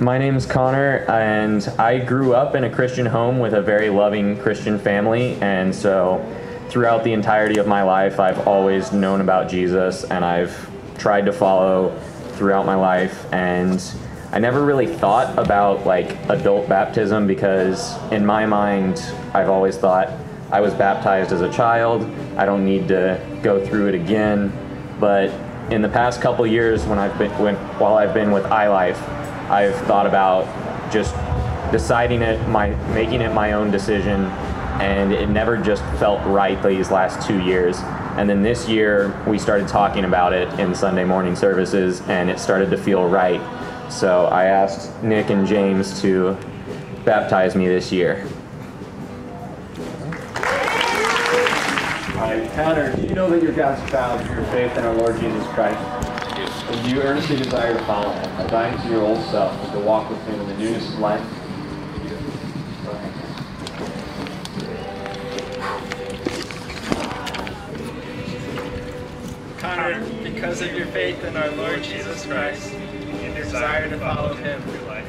My name is Connor, and I grew up in a Christian home with a very loving Christian family, and so throughout the entirety of my life, I've always known about Jesus, and I've tried to follow throughout my life, and I never really thought about like adult baptism because in my mind, I've always thought I was baptized as a child. I don't need to go through it again. But in the past couple years, when I've been when, while I've been with iLife, I've thought about just deciding it, my making it my own decision, and it never just felt right these last two years. And then this year, we started talking about it in Sunday morning services, and it started to feel right. So I asked Nick and James to baptize me this year. Right, Connor, do you know that you're God's child through your faith in our Lord Jesus Christ? And do you earnestly desire to follow him, by dying to your old self, and to walk with him in the newness of life? Connor, because of your faith in our Lord Jesus Christ and your desire to follow him, through life,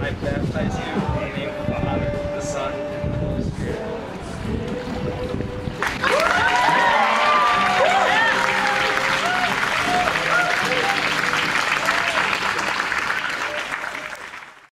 I baptize you